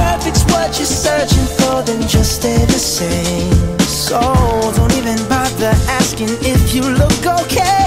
perfect's what you're searching for, then just stay the same. So don't even bother asking if you look okay.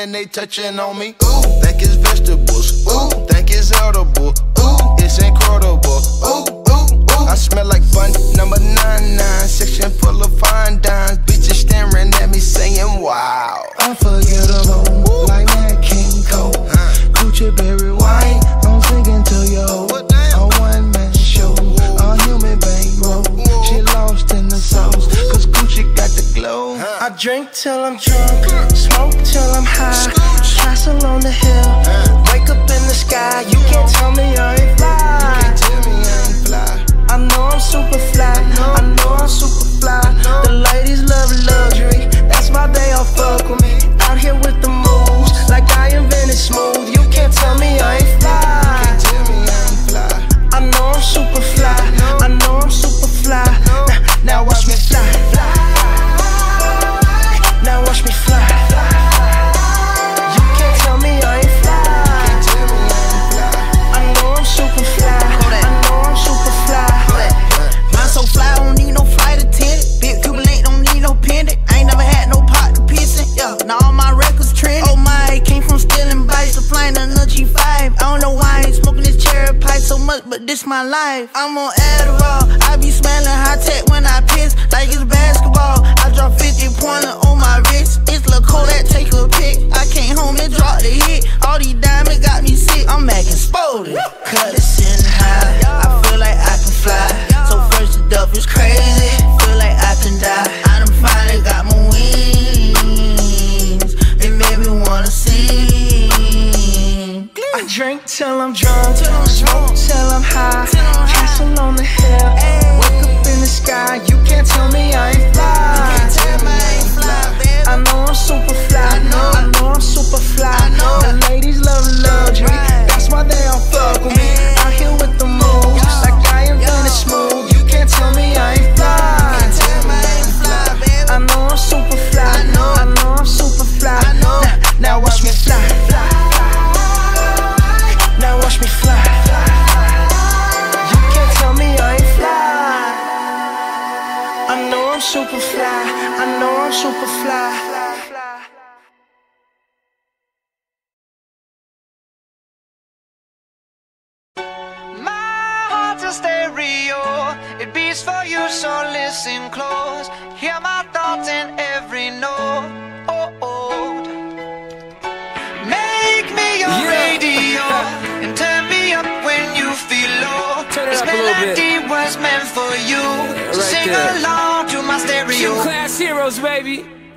And they touching on me. Ooh, think it's vegetables. Ooh, think it's edible. Ooh, it's incredible. Ooh, ooh, ooh. I smell like bun number nine nine. Section full of fine dimes. Bitches staring at me saying, Wow. Unforgettable, drink till I'm drunk, smoke till I'm high. Castle on the hill, I drink till I'm drunk, smoke till I'm high. Castle on the hill, wake up in the sky. You can't tell me I ain't fly. I know I'm super fly. I know I'm super fly. The ladies love luxury. That's why they all fuck with me. Was meant for you. right sing there. along to my stereo. Gym Class Heroes, baby.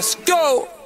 Let's go.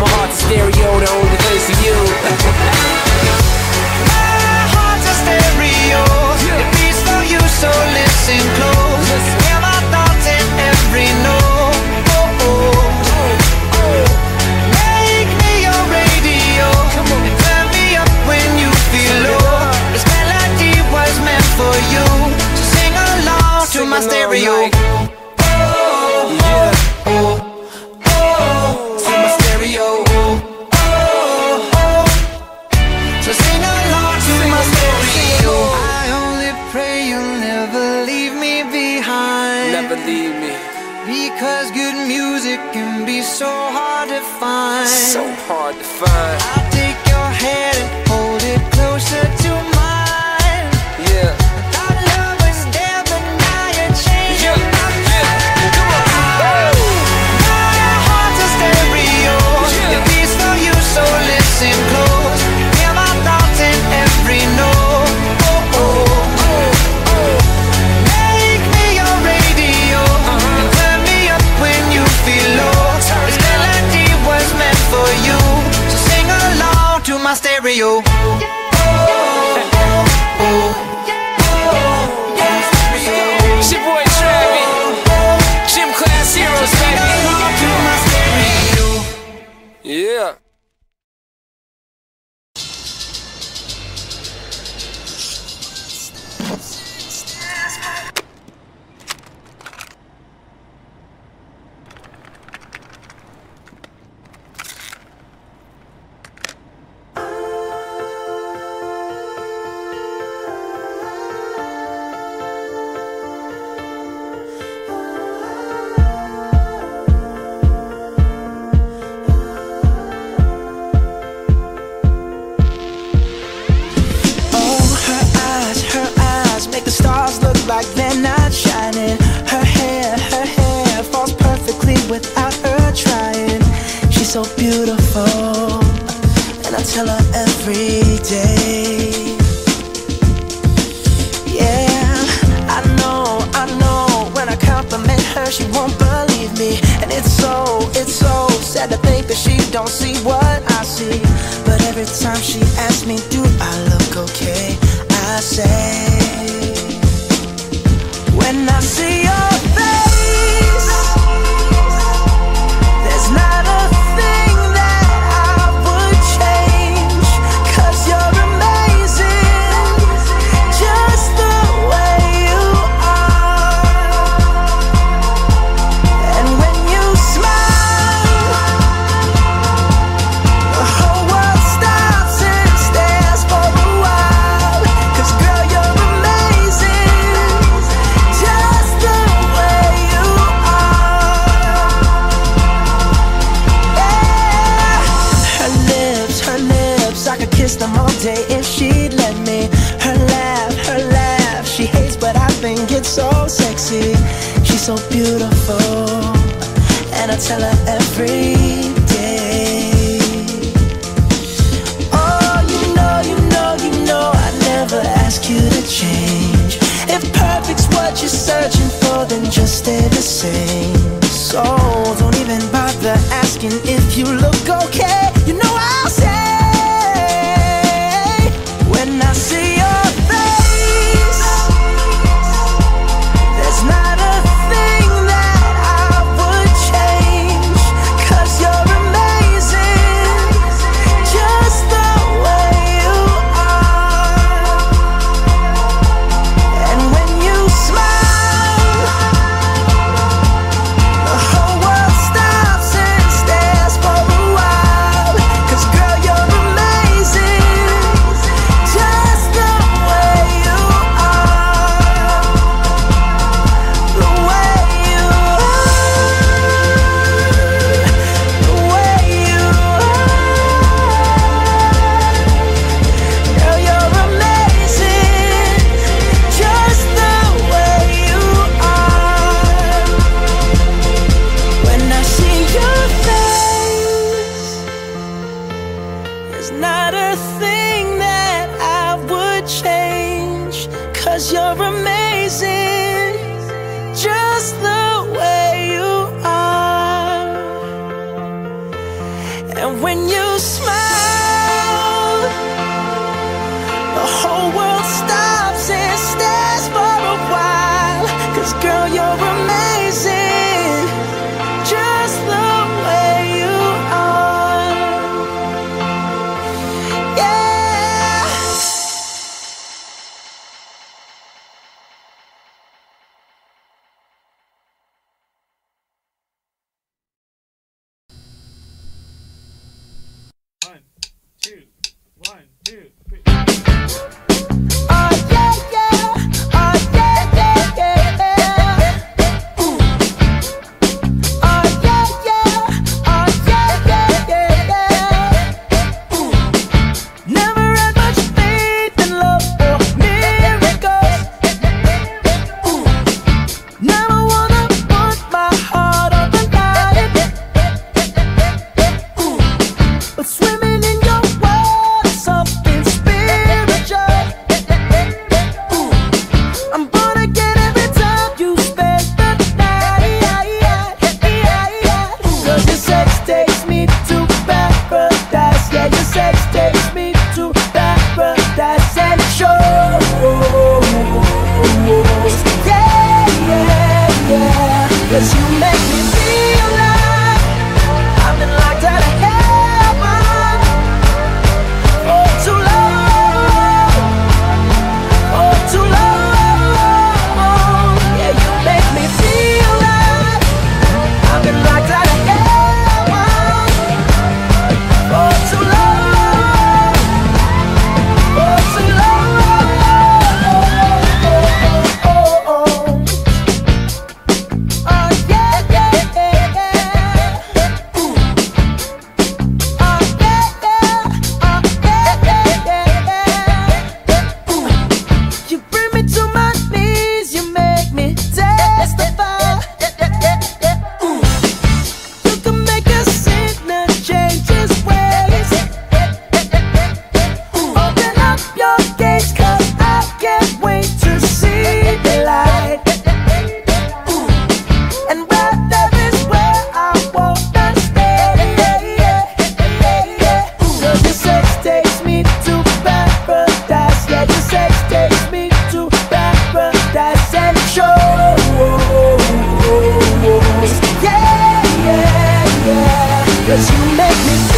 my heart's a stereo, the only place for you. My heart's a stereo. It beats for you, so listen close. Hear my thoughts in every note. Oh, oh. oh, oh. Make me your radio. And turn me up when you feel low. This melody was meant for you. So sing along to my along stereo. like- sad to think that she don't see what I see. But every time she asks me, do Cause you make me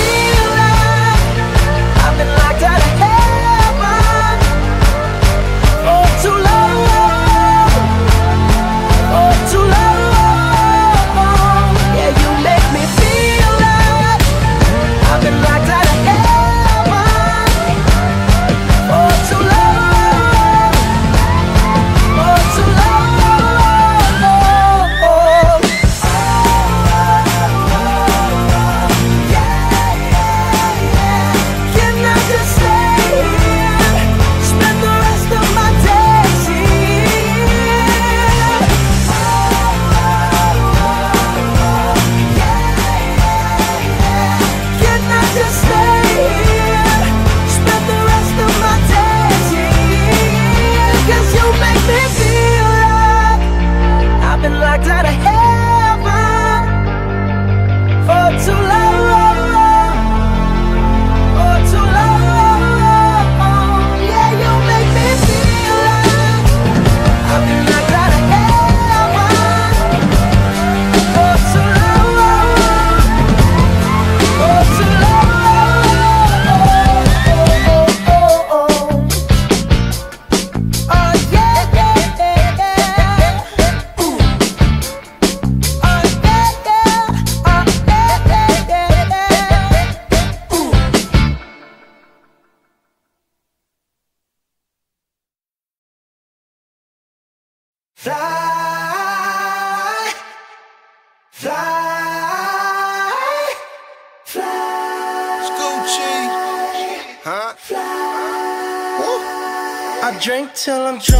till I'm drunk,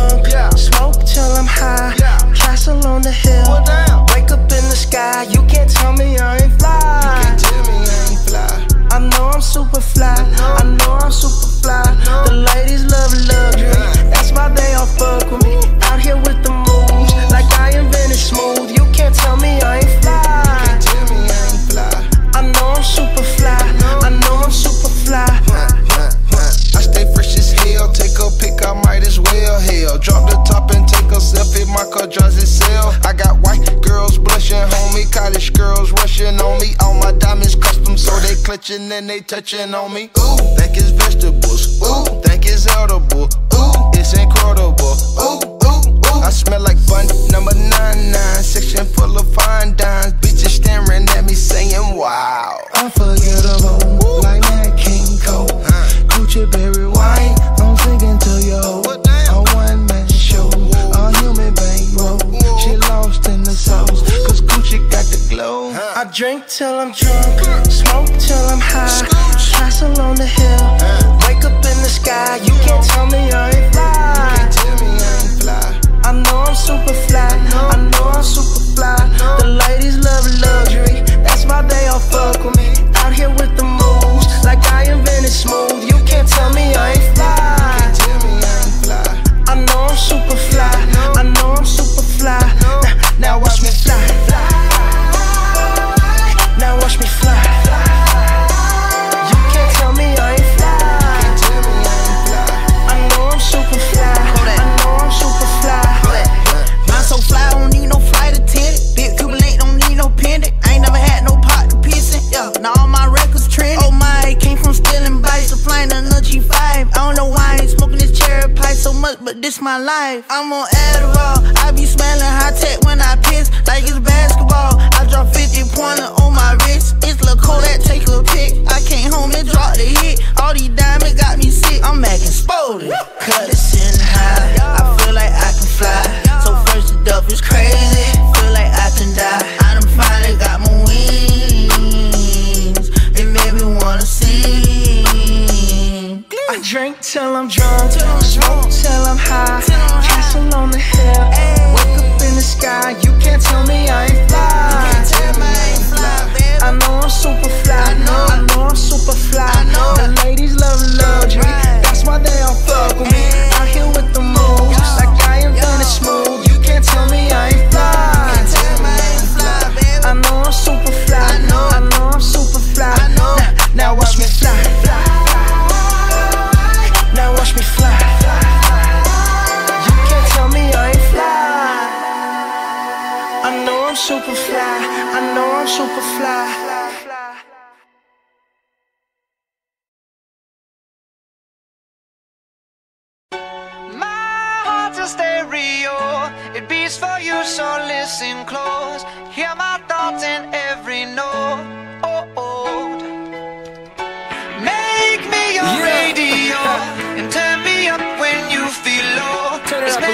touching on me. Ooh, think it's crazy.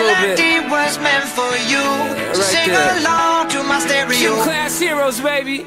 Melody was meant for you. So right sing there. along to my Two stereo. class heroes, baby.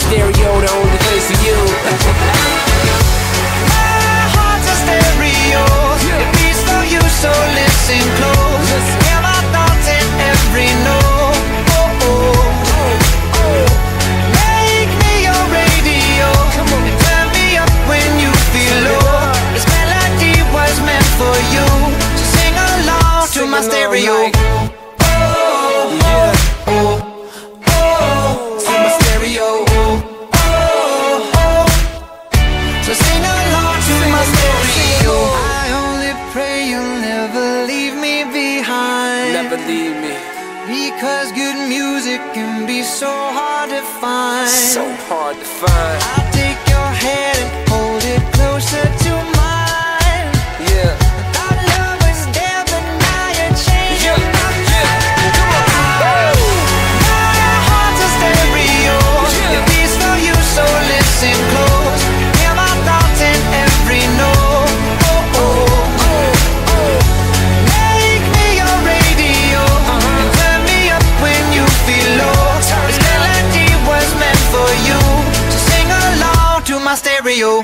stereo, the only place for you. My heart's a stereo. It beats for you, so listen close. my stereo.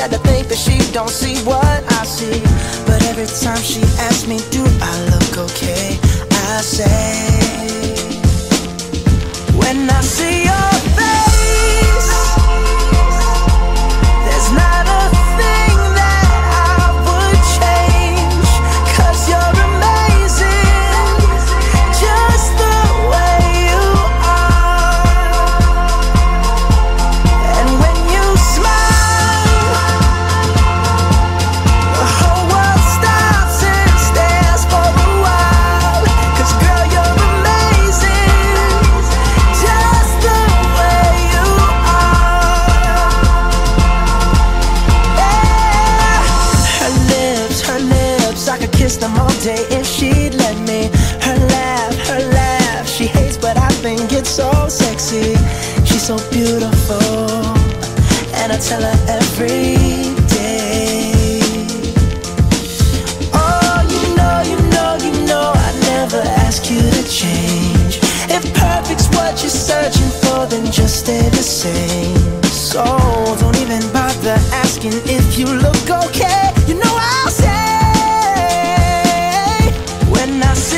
sad to think that she don't see what I see But every time she asks me, do I look okay? I say When I see your think it's so sexy. She's so beautiful, and I tell her every day. Oh, you know, you know, you know, I never ask you to change. If perfect's what you're searching for, then just stay the same. So don't even bother asking if you look okay. You know I'll say when I.